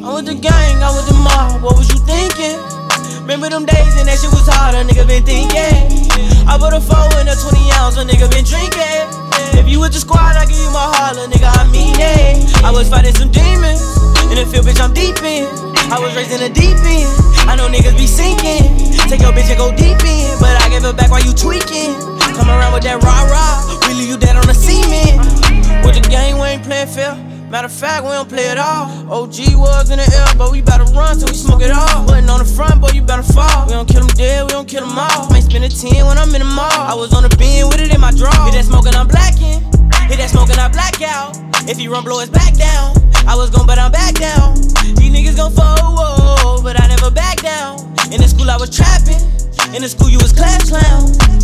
I'm with the gang, I'm with the mob. What was you thinking? Remember them days and that shit was hard, a nigga been thinking. I put a four in a 20 ounce, a nigga been drinking. If you with the squad, I give you my heart, a nigga, I mean it. I was fighting some demons. In the field, bitch, I'm deep in. I was raised in the deep end. I know niggas be sinking. Take your bitch and go deep in. But I give it back while you tweaking. Come around with that rah rah. Matter of fact, we don't play it all. OG was in the air, but we bout to run till we smoke it all. Putting on the front, boy, you better fall. We don't kill them dead, we don't kill them all. Might spend a 10 when I'm in the mall. I was on the bin with it in my draw. Hit that smoking, I'm blacking. Hit that smoking, I black out. If he run, blow his back down. I was gon' but I'm back down. These niggas gon' fold, but I never back down. In the school, I was trapping. In the school, you was class clown.